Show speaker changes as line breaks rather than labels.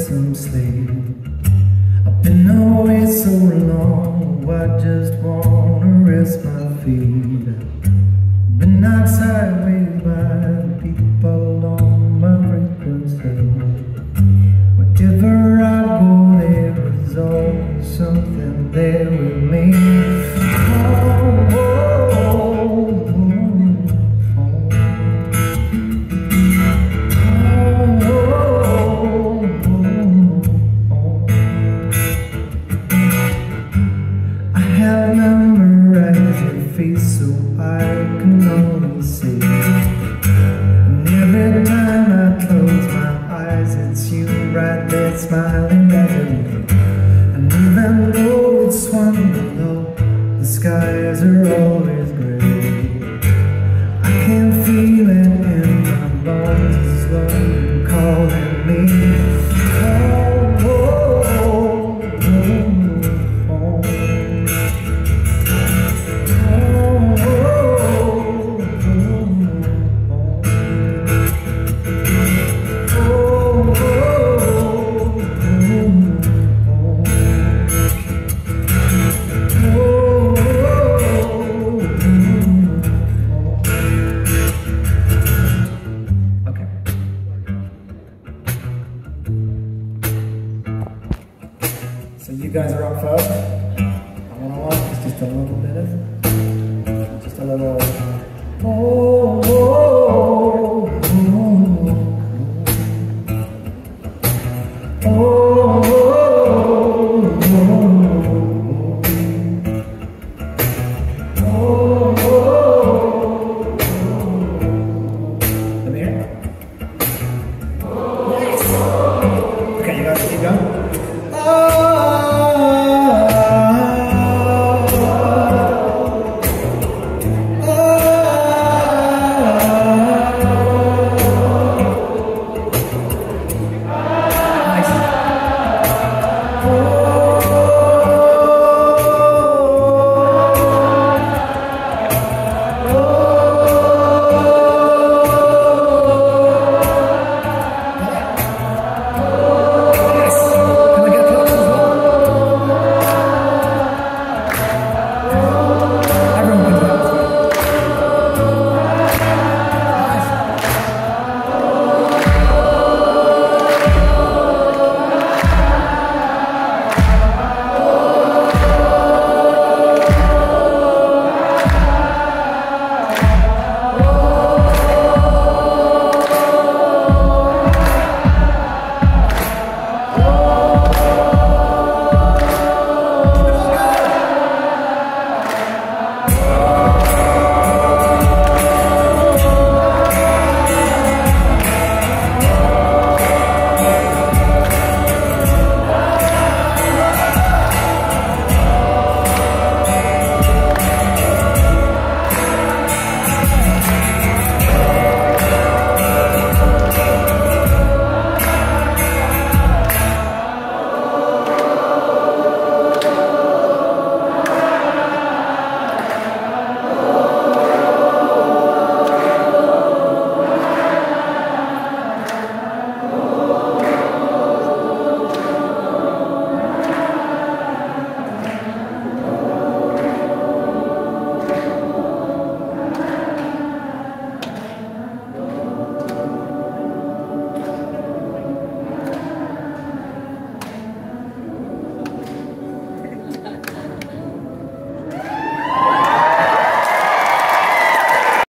some sleep. I've been away so long I just wanna rest my feet. Face so I can only see. And every time I close my eyes, it's you right there smiling back at me. And even though it's wonderful, the skies are always gray. I can feel it in my bones, it's calling me. You guys are up first. I want is just a little bit of, just a little.